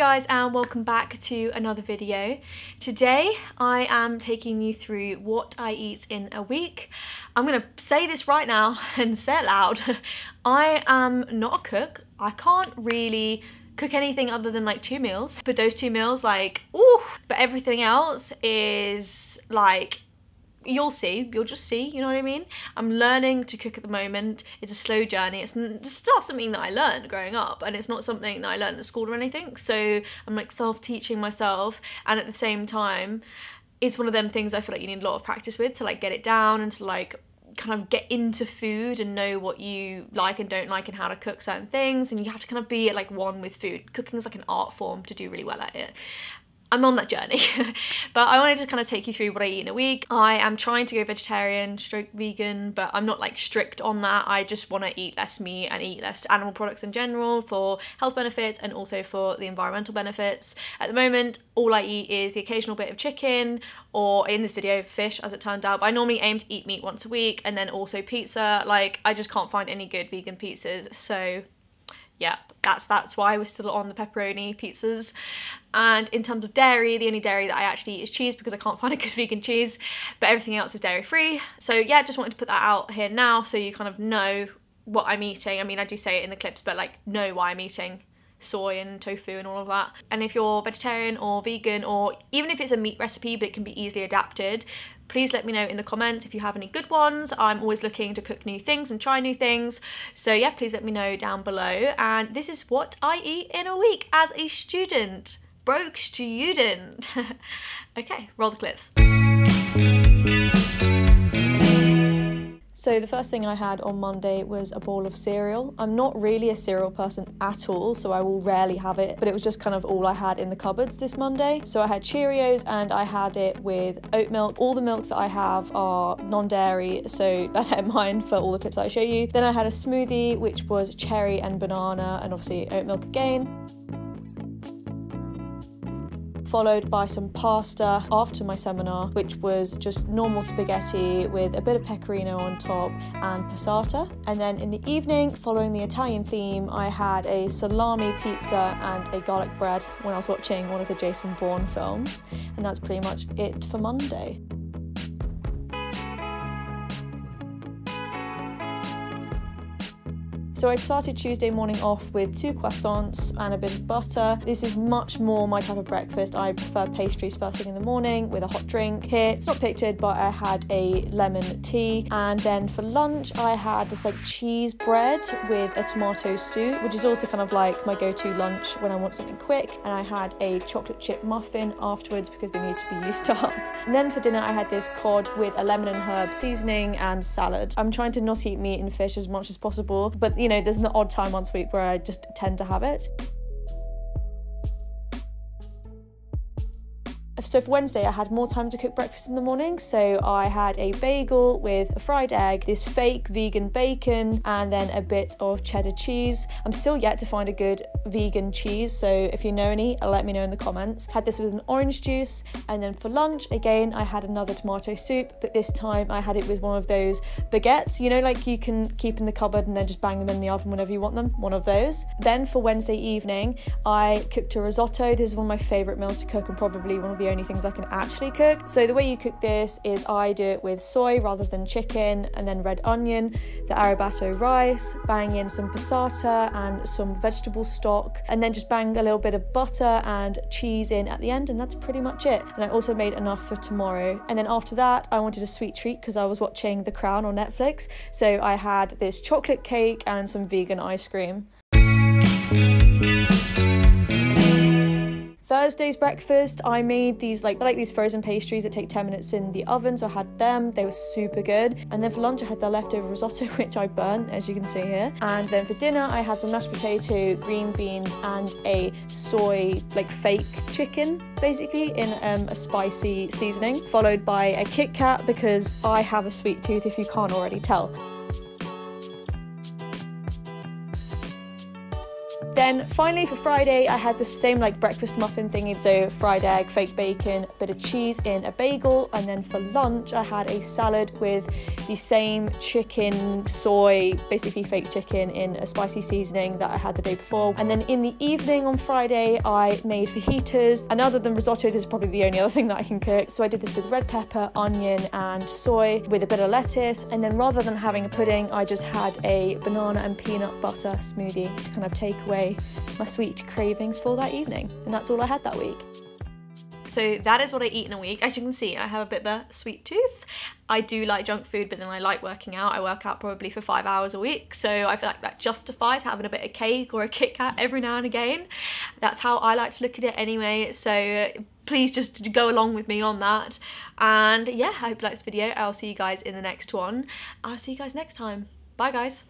guys and welcome back to another video. Today I am taking you through what I eat in a week. I'm gonna say this right now and say it loud. I am not a cook. I can't really cook anything other than like two meals. But those two meals like, ooh, but everything else is like you'll see you'll just see you know what i mean? I'm learning to cook at the moment. It's a slow journey. It's, not something that i learned growing up and it's not something that i learned at school or anything. So i'm like self-teaching myself and at the same time it's one of them things i feel like you need a lot of practice with to like get it down and to like kind of get into food and know what you like and don't like and how to cook certain things. And you have to kind of be like one with food. Cooking is like an art form to do really well at it I'm on that journey. but I wanted to kind of take you through what I eat in a week. I am trying to go vegetarian, stroke vegan, but I'm not like strict on that. I just want to eat less meat and eat less animal products in general for health benefits and also for the environmental benefits. At the moment, all I eat is the occasional bit of chicken or in this video, fish as it turned out. But I normally aim to eat meat once a week and then also pizza. Like I just can't find any good vegan pizzas. So yeah, that's that's why we're still on the pepperoni pizzas. And in terms of dairy, the only dairy that I actually eat is cheese because I can't find a good vegan cheese, but everything else is dairy free. So yeah, just wanted to put that out here now so you kind of know what I'm eating. I mean, I do say it in the clips, but like know why I'm eating soy and tofu and all of that. And if you're vegetarian or vegan or even if it's a meat recipe but it can be easily adapted, please let me know in the comments if you have any good ones. I'm always looking to cook new things and try new things. So yeah, please let me know down below. And this is what I eat in a week as a student. Broke student. okay, roll the clips. So the first thing I had on Monday was a bowl of cereal. I'm not really a cereal person at all, so I will rarely have it, but it was just kind of all I had in the cupboards this Monday. So I had Cheerios and I had it with oat milk. All the milks that I have are non-dairy, so bear that in mind for all the clips I show you. Then I had a smoothie, which was cherry and banana, and obviously oat milk again followed by some pasta after my seminar, which was just normal spaghetti with a bit of pecorino on top and passata. And then in the evening, following the Italian theme, I had a salami pizza and a garlic bread when I was watching one of the Jason Bourne films. And that's pretty much it for Monday. So I started Tuesday morning off with two croissants and a bit of butter. This is much more my type of breakfast. I prefer pastries first thing in the morning with a hot drink. Here, it's not pictured, but I had a lemon tea. And then for lunch, I had this like cheese bread with a tomato soup, which is also kind of like my go-to lunch when I want something quick. And I had a chocolate chip muffin afterwards because they need to be used up. And then for dinner, I had this cod with a lemon and herb seasoning and salad. I'm trying to not eat meat and fish as much as possible, but you know, there's an odd time once a week where I just tend to have it. So for Wednesday, I had more time to cook breakfast in the morning. So I had a bagel with a fried egg, this fake vegan bacon, and then a bit of cheddar cheese. I'm still yet to find a good vegan cheese. So if you know any, let me know in the comments. Had this with an orange juice. And then for lunch, again, I had another tomato soup, but this time I had it with one of those baguettes, you know, like you can keep in the cupboard and then just bang them in the oven whenever you want them. One of those. Then for Wednesday evening, I cooked a risotto. This is one of my favorite meals to cook and probably one of the only things I can actually cook. So the way you cook this is I do it with soy rather than chicken and then red onion, the arborio rice, bang in some passata and some vegetable stock and then just bang a little bit of butter and cheese in at the end and that's pretty much it. And I also made enough for tomorrow. And then after that I wanted a sweet treat because I was watching The Crown on Netflix. So I had this chocolate cake and some vegan ice cream. Thursday's breakfast, I made these like like these frozen pastries that take 10 minutes in the oven, so I had them. They were super good. And then for lunch, I had the leftover risotto, which I burnt, as you can see here. And then for dinner, I had some mashed potato, green beans, and a soy like fake chicken, basically in um, a spicy seasoning, followed by a Kit Kat because I have a sweet tooth. If you can't already tell. Then finally for Friday, I had the same like breakfast muffin thingy, so fried egg, fake bacon, a bit of cheese in a bagel, and then for lunch I had a salad with the same chicken, soy, basically fake chicken in a spicy seasoning that I had the day before. And then in the evening on Friday, I made fajitas, and other than risotto, this is probably the only other thing that I can cook. So I did this with red pepper, onion, and soy with a bit of lettuce. And then rather than having a pudding, I just had a banana and peanut butter smoothie to kind of take away my sweet cravings for that evening. And that's all I had that week. So that is what I eat in a week. As you can see, I have a bit of a sweet tooth. I do like junk food, but then I like working out. I work out probably for five hours a week. So I feel like that justifies having a bit of cake or a Kit Kat every now and again. That's how I like to look at it anyway. So please just go along with me on that. And yeah, I hope you liked this video. I'll see you guys in the next one. I'll see you guys next time. Bye guys.